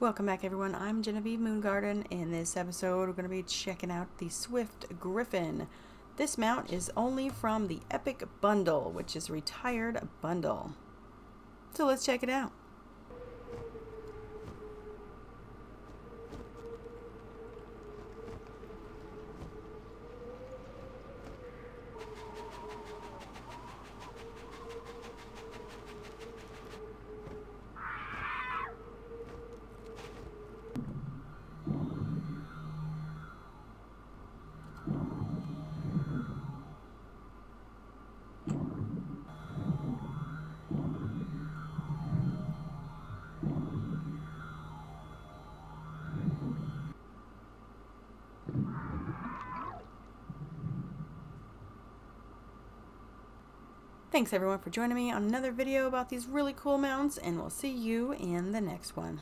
Welcome back everyone, I'm Genevieve Moongarden. In this episode we're going to be checking out the Swift Gryphon. This mount is only from the Epic Bundle, which is retired bundle. So let's check it out. Thanks everyone for joining me on another video about these really cool mounts and we'll see you in the next one.